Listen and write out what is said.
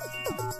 you